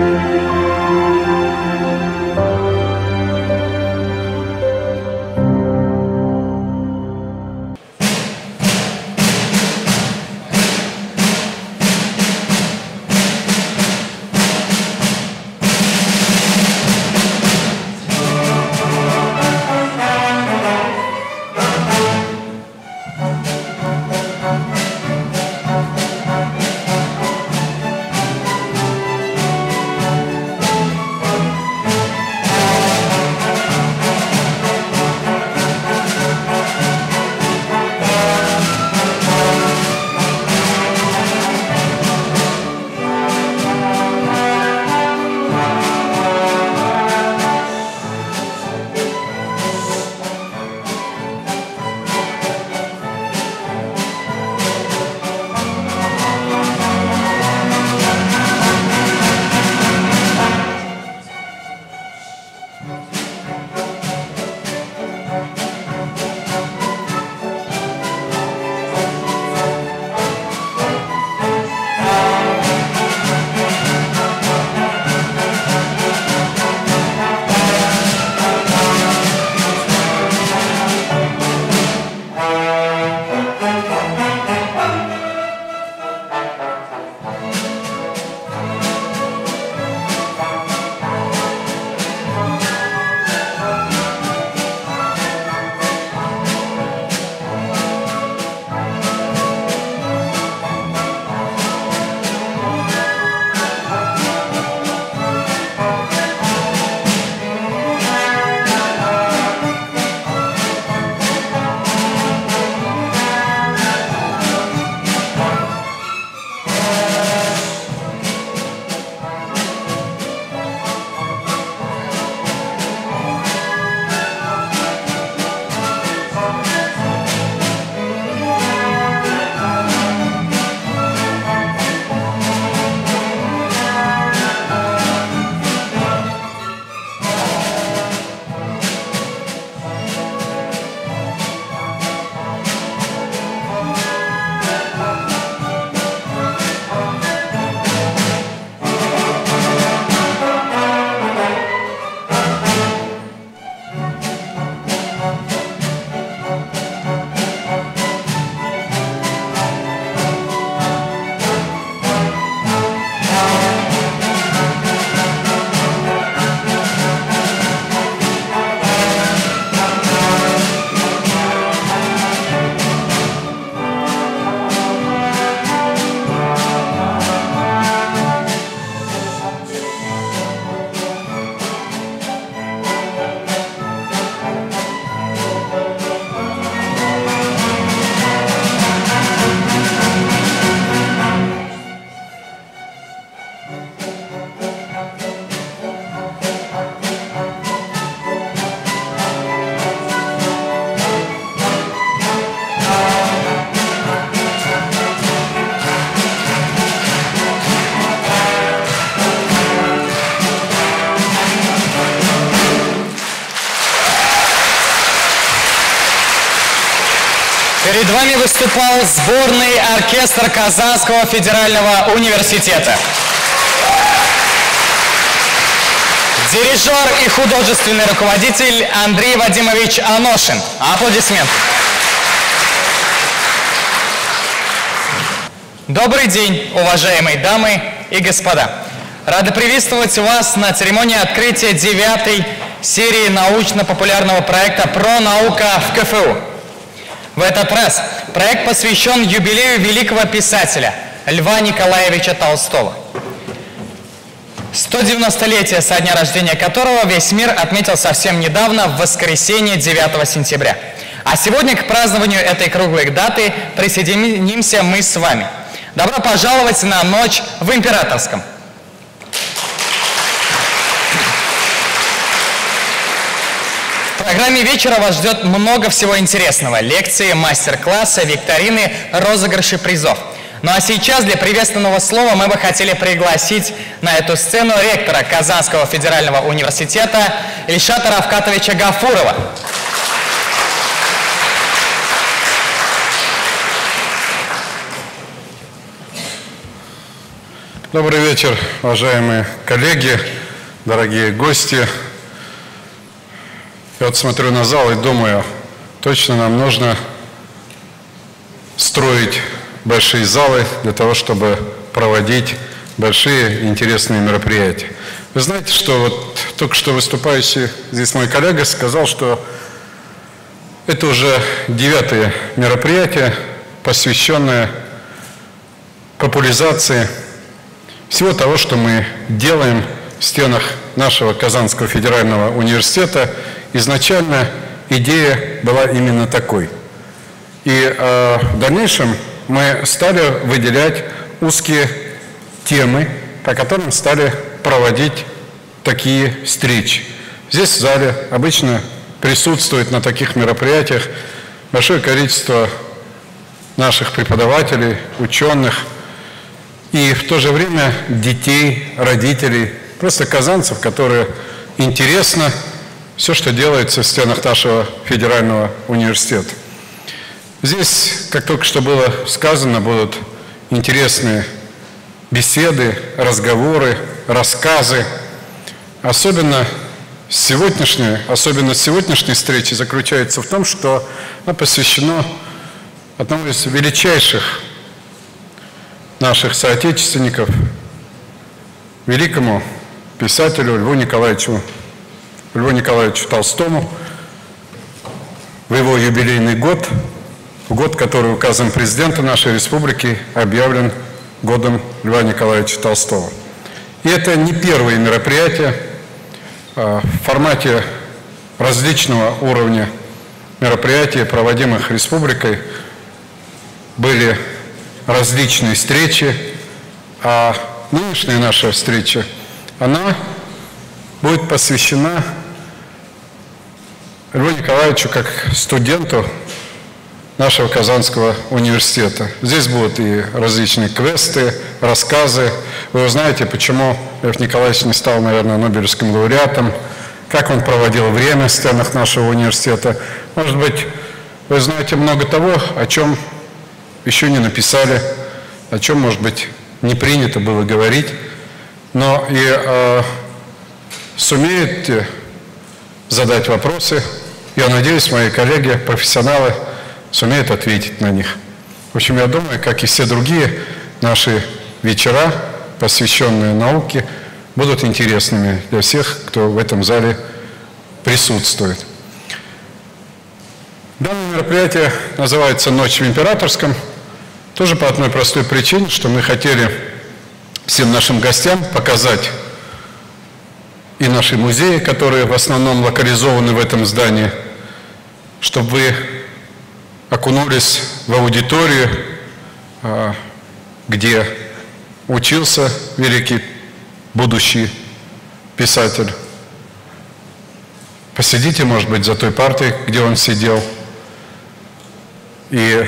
Música Перед вами выступал сборный оркестр Казанского федерального университета. Дирижер и художественный руководитель Андрей Вадимович Аношин. Аплодисменты. Добрый день, уважаемые дамы и господа. Рады приветствовать вас на церемонии открытия девятой серии научно-популярного проекта «Про наука в КФУ». В этот раз проект посвящен юбилею великого писателя Льва Николаевича Толстого. 190-летие со дня рождения которого весь мир отметил совсем недавно, в воскресенье 9 сентября. А сегодня к празднованию этой круглой даты присоединимся мы с вами. Добро пожаловать на ночь в Императорском. В программе вечера вас ждет много всего интересного. Лекции, мастер-классы, викторины, розыгрыши призов. Ну а сейчас для приветственного слова мы бы хотели пригласить на эту сцену ректора Казанского федерального университета Ильшата Равкатовича Гафурова. Добрый вечер, уважаемые коллеги, дорогие гости. Я вот смотрю на зал и думаю, точно нам нужно строить большие залы для того, чтобы проводить большие интересные мероприятия. Вы знаете, что вот только что выступающий здесь мой коллега сказал, что это уже девятое мероприятие, посвященное популяризации всего того, что мы делаем в стенах нашего Казанского федерального университета, изначально идея была именно такой. И э, в дальнейшем мы стали выделять узкие темы, по которым стали проводить такие встречи. Здесь в зале обычно присутствует на таких мероприятиях большое количество наших преподавателей, ученых – и в то же время детей, родителей, просто казанцев, которые интересно все, что делается в стенах нашего федерального университета. Здесь, как только что было сказано, будут интересные беседы, разговоры, рассказы. Особенно сегодняшняя, особенно сегодняшняя встреча заключается в том, что она посвящена одному из величайших наших соотечественников, великому писателю Льву Николаевичу, Льву Николаевичу Толстому, в его юбилейный год, год, который указом президента нашей республики объявлен годом Льва Николаевича Толстого. И это не первые мероприятия а, в формате различного уровня мероприятий, проводимых республикой, были различные встречи, а нынешняя наша встреча, она будет посвящена Льву Николаевичу как студенту нашего Казанского университета. Здесь будут и различные квесты, рассказы. Вы узнаете, почему Лев Николаевич не стал, наверное, Нобелевским лауреатом, как он проводил время в стенах нашего университета. Может быть, вы знаете много того, о чем еще не написали, о чем, может быть, не принято было говорить, но и э, сумеете задать вопросы. Я надеюсь, мои коллеги, профессионалы, сумеют ответить на них. В общем, я думаю, как и все другие наши вечера, посвященные науке, будут интересными для всех, кто в этом зале присутствует. Данное мероприятие называется «Ночь в Императорском». Тоже по одной простой причине, что мы хотели всем нашим гостям показать и наши музеи, которые в основном локализованы в этом здании, чтобы вы окунулись в аудиторию, а, где учился великий будущий писатель. Посидите, может быть, за той партой, где он сидел, и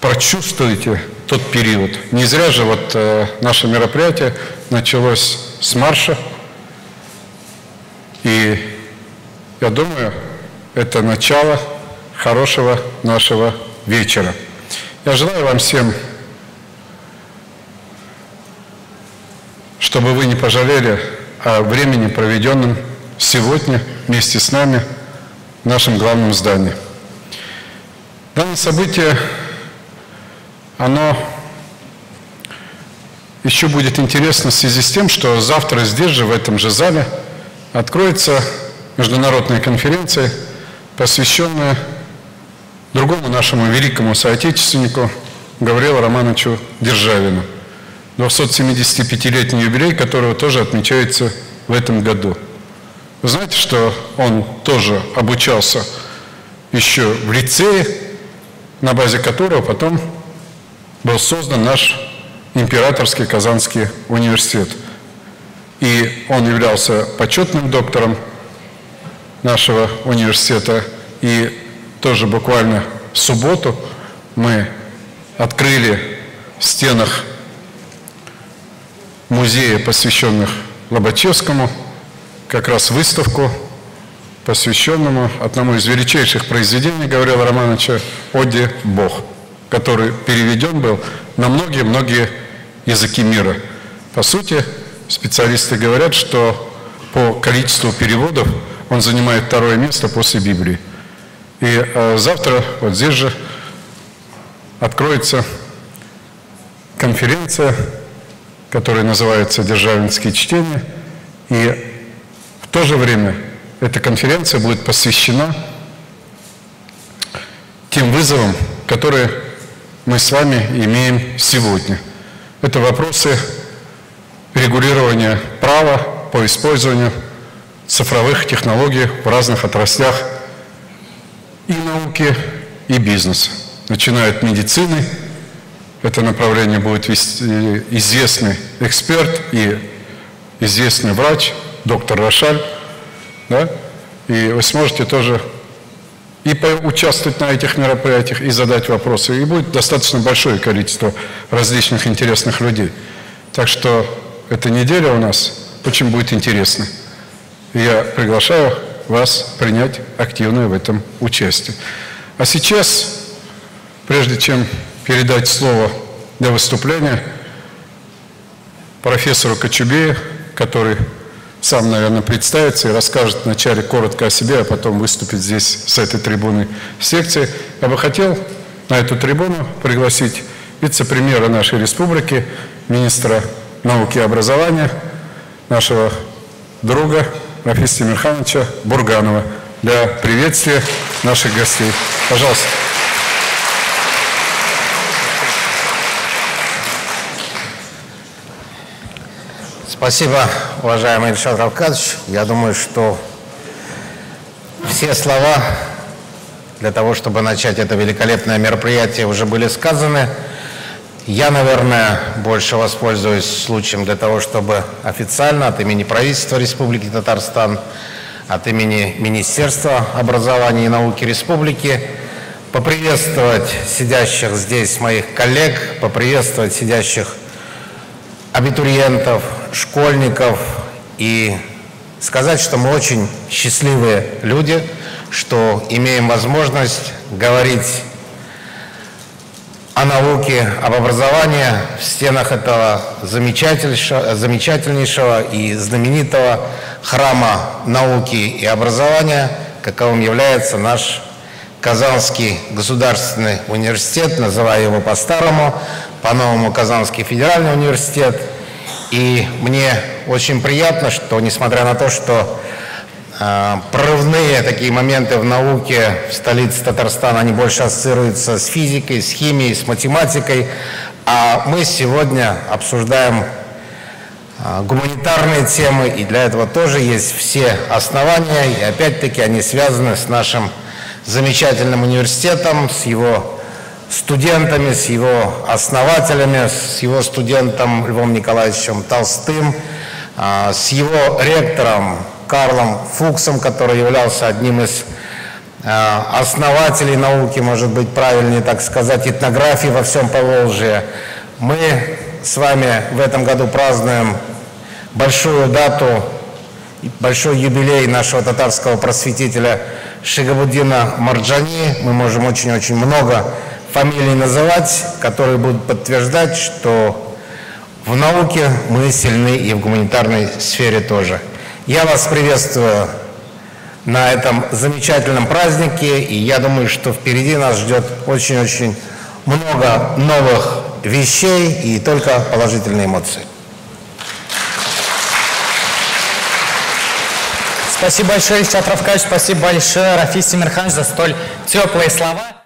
прочувствуете тот период. Не зря же вот э, наше мероприятие началось с марша. И я думаю, это начало хорошего нашего вечера. Я желаю вам всем, чтобы вы не пожалели о времени, проведенном сегодня вместе с нами в нашем главном здании. Данное событие оно еще будет интересно в связи с тем, что завтра здесь же, в этом же зале, откроется международная конференция, посвященная другому нашему великому соотечественнику Гаврилу Романовичу Державину, 275-летний юбилей, которого тоже отмечается в этом году. Вы знаете, что он тоже обучался еще в лицее, на базе которого потом был создан наш императорский Казанский университет. И он являлся почетным доктором нашего университета. И тоже буквально в субботу мы открыли в стенах музея, посвященных Лобачевскому, как раз выставку, посвященному одному из величайших произведений Гаврила Романовича «Оде Бог» который переведен был на многие-многие языки мира. По сути, специалисты говорят, что по количеству переводов он занимает второе место после Библии. И э, завтра вот здесь же откроется конференция, которая называется «Державинские чтения». И в то же время эта конференция будет посвящена тем вызовам, которые мы с вами имеем сегодня. Это вопросы регулирования права по использованию цифровых технологий в разных отраслях и науки, и бизнеса. Начиная от медицины, это направление будет вести известный эксперт и известный врач, доктор Рошаль, да? и вы сможете тоже и участвовать на этих мероприятиях, и задать вопросы. И будет достаточно большое количество различных интересных людей. Так что эта неделя у нас очень будет интересна. Я приглашаю вас принять активное в этом участие. А сейчас, прежде чем передать слово для выступления профессору Кочубею, который сам, наверное, представится и расскажет вначале коротко о себе, а потом выступит здесь, с этой трибуны секции. Я бы хотел на эту трибуну пригласить вице-премьера нашей республики, министра науки и образования, нашего друга Рафиса Тимирхановича Бурганова для приветствия наших гостей. Пожалуйста. Спасибо, уважаемый Ильшат Равкадович. Я думаю, что все слова для того, чтобы начать это великолепное мероприятие, уже были сказаны. Я, наверное, больше воспользуюсь случаем для того, чтобы официально от имени правительства Республики Татарстан, от имени Министерства образования и науки Республики поприветствовать сидящих здесь моих коллег, поприветствовать сидящих абитуриентов, школьников и сказать, что мы очень счастливые люди, что имеем возможность говорить о науке, об образовании в стенах этого замечательнейшего, замечательнейшего и знаменитого храма науки и образования, каковым является наш Казанский государственный университет, называя его по-старому, по-новому Казанский федеральный университет. И мне очень приятно, что несмотря на то, что прорывные такие моменты в науке в столице Татарстана, они больше ассоциируются с физикой, с химией, с математикой, а мы сегодня обсуждаем э, гуманитарные темы, и для этого тоже есть все основания, и опять-таки они связаны с нашим замечательным университетом, с его студентами, с его основателями, с его студентом Львом Николаевичем Толстым, а, с его ректором Карлом Фуксом, который являлся одним из а, основателей науки, может быть, правильнее так сказать, этнографии во всем Поволжье. Мы с вами в этом году празднуем большую дату, большой юбилей нашего татарского просветителя Шигабуддина Марджани. Мы можем очень-очень много фамилий называть, которые будут подтверждать, что в науке мы сильны и в гуманитарной сфере тоже. Я вас приветствую на этом замечательном празднике, и я думаю, что впереди нас ждет очень-очень много новых вещей и только положительные эмоции. Спасибо большое, Ильчат Равкач, спасибо большое, Рафис Тимирханович, за столь теплые слова.